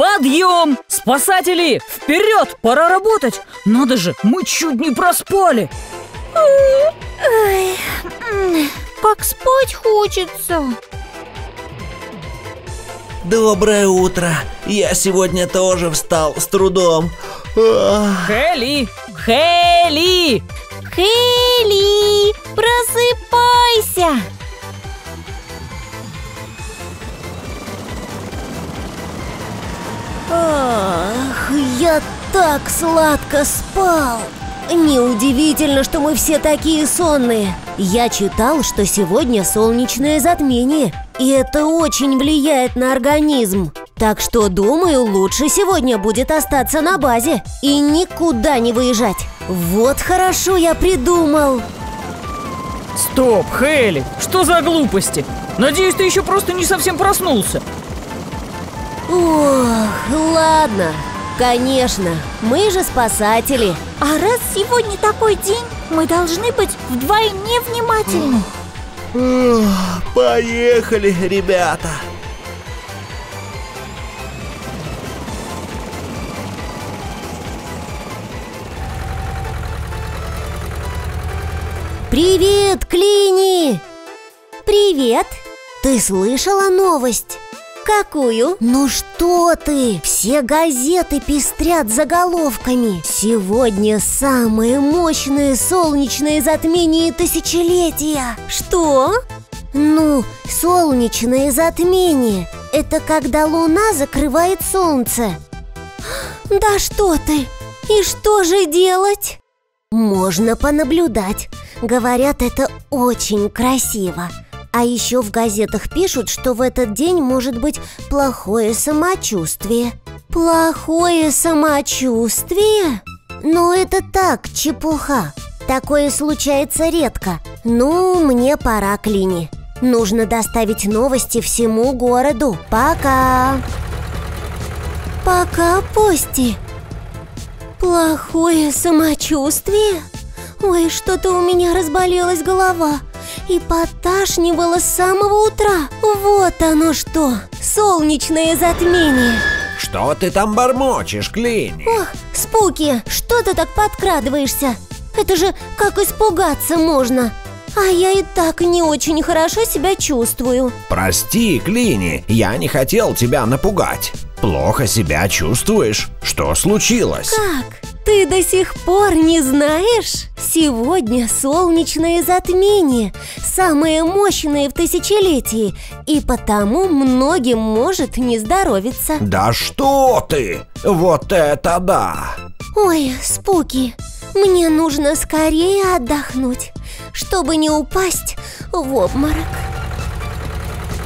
Подъем! Спасатели, вперед! Пора работать! Надо же, мы чуть не проспали! Ой, как спать хочется. Доброе утро. Я сегодня тоже встал с трудом. Хелли! Хелли! Хейли, просыпайся! Я так сладко спал. Неудивительно, что мы все такие сонные. Я читал, что сегодня солнечное затмение, и это очень влияет на организм. Так что, думаю, лучше сегодня будет остаться на базе и никуда не выезжать. Вот хорошо я придумал. Стоп, Хелли, что за глупости? Надеюсь, ты еще просто не совсем проснулся. Ох, ладно. Конечно, мы же спасатели. А раз сегодня такой день, мы должны быть вдвойне внимательны. Поехали, ребята. Привет, Клини! Привет! Ты слышала новость? Какую? Ну что ты? Все газеты пестрят заголовками. Сегодня самое мощное солнечное затмение тысячелетия. Что? Ну, солнечное затмение. Это когда луна закрывает солнце. Да что ты? И что же делать? Можно понаблюдать. Говорят, это очень красиво. А еще в газетах пишут, что в этот день может быть плохое самочувствие. Плохое самочувствие? Ну, это так, чепуха. Такое случается редко. Ну, мне пора, Клини. Нужно доставить новости всему городу. Пока. Пока, Пости. Плохое самочувствие? Ой, что-то у меня разболелась голова И поташнивало с самого утра Вот оно что, солнечное затмение Что ты там бормочешь, Клини? Ох, Спуки, что ты так подкрадываешься? Это же как испугаться можно А я и так не очень хорошо себя чувствую Прости, Клини, я не хотел тебя напугать. Плохо себя чувствуешь? Что случилось? Как? Ты до сих пор не знаешь? Сегодня солнечное затмение, самое мощное в тысячелетии, и потому многим может не здоровиться. Да что ты? Вот это да! Ой, Спуки, мне нужно скорее отдохнуть, чтобы не упасть в обморок.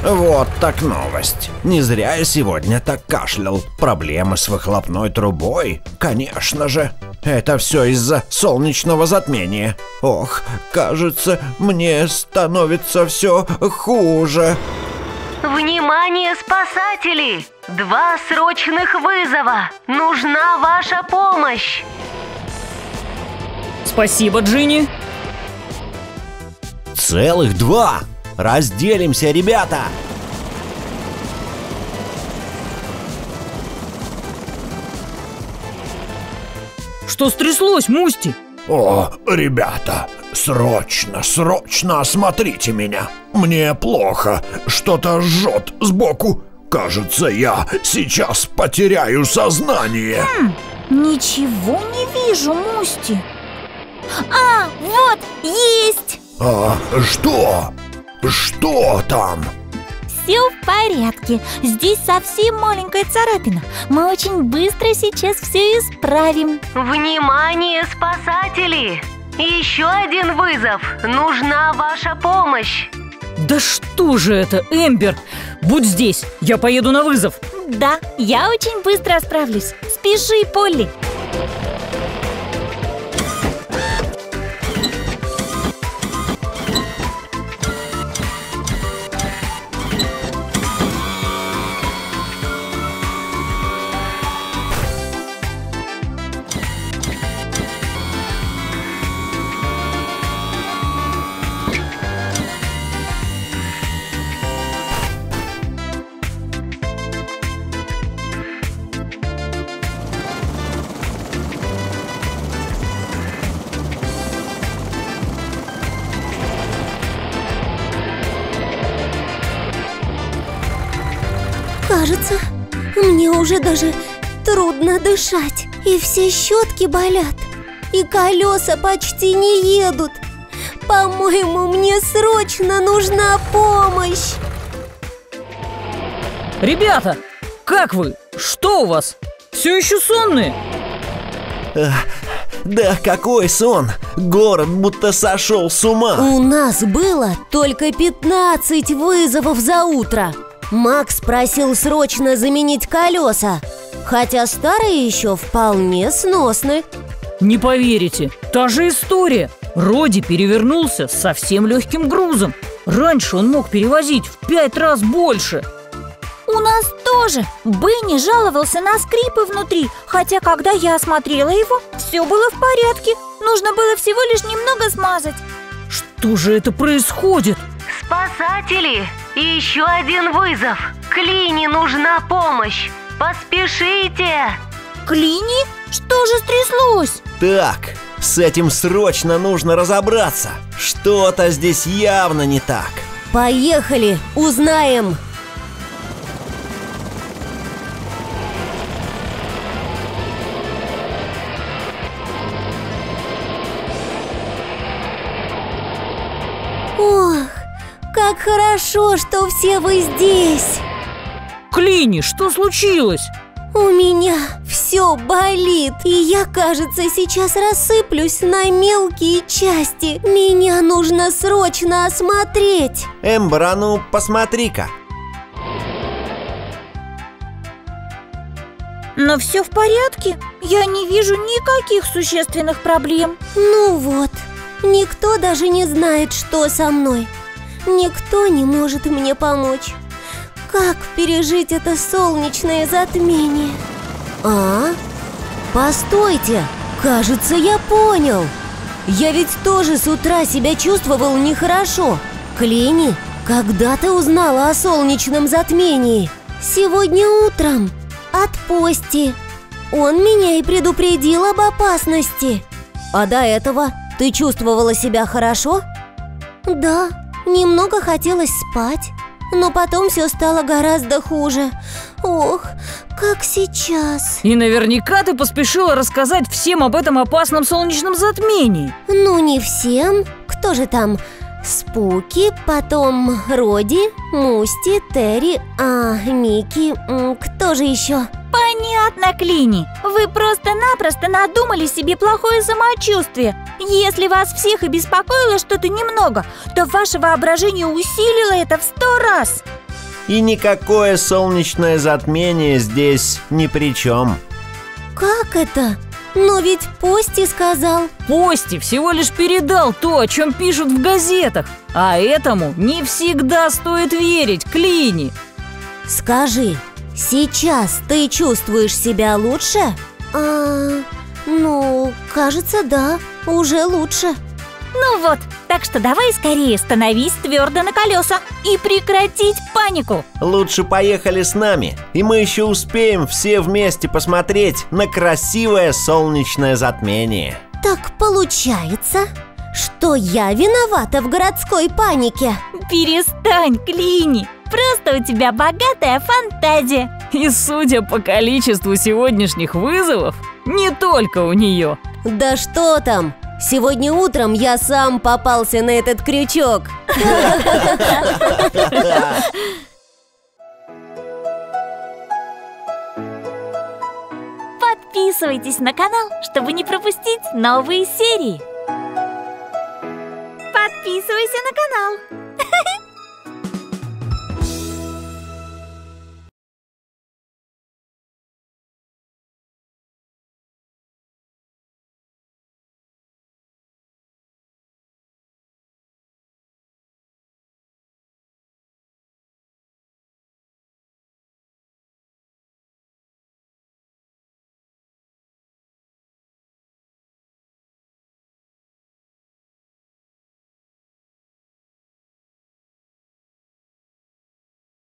Вот так новость. Не зря я сегодня так кашлял. Проблемы с выхлопной трубой? Конечно же. Это все из-за солнечного затмения. Ох, кажется, мне становится все хуже. Внимание, спасатели! Два срочных вызова! Нужна ваша помощь! Спасибо, Джинни. Целых два! Разделимся, ребята! Что стряслось, Мусти? О, ребята, срочно, срочно осмотрите меня. Мне плохо, что-то жжет сбоку. Кажется, я сейчас потеряю сознание. Ничего не вижу, Мусти. А, вот, есть! А что? Что там? Все в порядке. Здесь совсем маленькая царапина. Мы очень быстро сейчас все исправим. Внимание, спасатели! Еще один вызов! Нужна ваша помощь! Да что же это, Эмбер? Будь здесь, я поеду на вызов. Да, я очень быстро справлюсь. Спеши, Полли. Кажется, мне уже даже трудно дышать. И все щетки болят. И колеса почти не едут. По-моему, мне срочно нужна помощь. Ребята, как вы? Что у вас? Все еще сонные? Да какой сон! Город будто сошел с ума! У нас было только 15 вызовов за утро. Макс просил срочно заменить колеса, хотя старые еще вполне сносны. Не поверите, та же история. Роди перевернулся с совсем легким грузом. Раньше он мог перевозить в пять раз больше. У нас тоже. Бенни жаловался на скрипы внутри, хотя когда я осмотрела его, все было в порядке. Нужно было всего лишь немного смазать. Что же это происходит? Спасатели! Еще один вызов! Клине нужна помощь! Поспешите! Клини? Что же стряслось? Так, с этим срочно нужно разобраться. Что-то здесь явно не так. Поехали, узнаем. Как хорошо, что все вы здесь. Клини, что случилось? У меня все болит, и я, кажется, сейчас рассыплюсь на мелкие части. Меня нужно срочно осмотреть. Эмбер, а ну посмотри-ка. Но все в порядке. Я не вижу никаких существенных проблем. Ну вот, никто даже не знает, что со мной. Никто не может мне помочь. Как пережить это солнечное затмение? А? Постойте, кажется, я понял. Я ведь тоже с утра себя чувствовал нехорошо. Клини, когда ты узнала о солнечном затмении? Сегодня утром. От Пости. Он меня и предупредил об опасности. А до этого ты чувствовала себя хорошо? Да, немного хотелось спать. Но потом все стало гораздо хуже. Ох, как сейчас. И наверняка ты поспешила рассказать всем об этом опасном солнечном затмении. Ну, не всем. Кто же там? Спуки, потом Роди, Мусти, Терри, а Микки, кто же еще? Понятно, Клини. Вы просто-напросто надумали себе плохое самочувствие. Если вас всех и беспокоило что-то немного, то ваше воображение усилило это в сто раз. И никакое солнечное затмение здесь ни при чем. Как это? Но ведь Пости сказал. Пости всего лишь передал то, о чем пишут в газетах. А этому не всегда стоит верить, Клини. Скажи, сейчас ты чувствуешь себя лучше? А, ну, кажется, да, уже лучше. Ну вот, так что давай скорее становись твердо на колеса и прекратить панику. Лучше поехали с нами, и мы еще успеем все вместе посмотреть на красивое солнечное затмение. Так получается, что я виновата в городской панике. Перестань, Клини. Просто у тебя богатая фантазия. И судя по количеству сегодняшних вызовов, не только у нее. Да что там? Сегодня утром я сам попался на этот крючок. Подписывайтесь на канал, чтобы не пропустить новые серии. Подписывайся на канал.